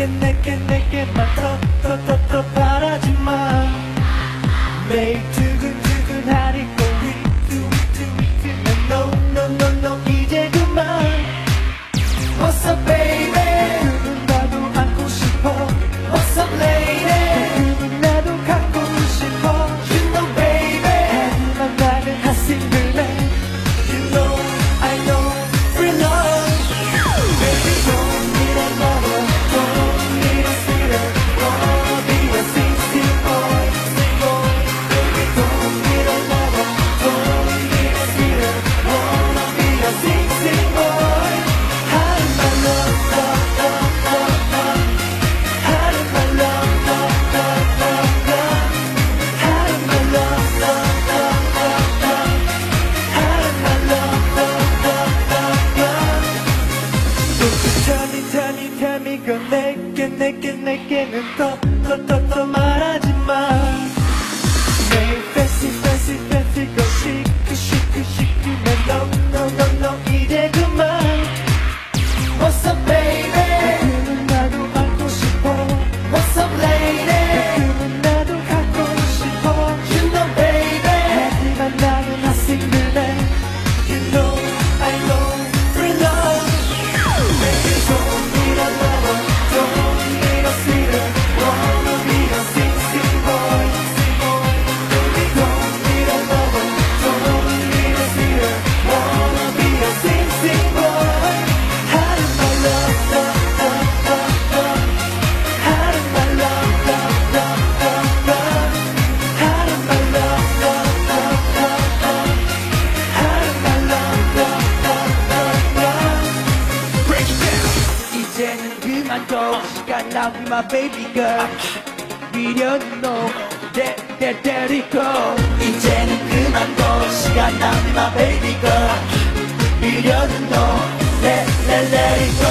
내게 내게 내게만 더더더더 바라지마. 매일 두근두근하리 고 위트 위트 위트 No no no no 이제 그만. What's up baby nigga naked, naked, naked and up. My baby girl 미련은 너 내, 내, go 이제는 그만둬 시간 낭비 my baby girl 미련은 너 let, let, let it go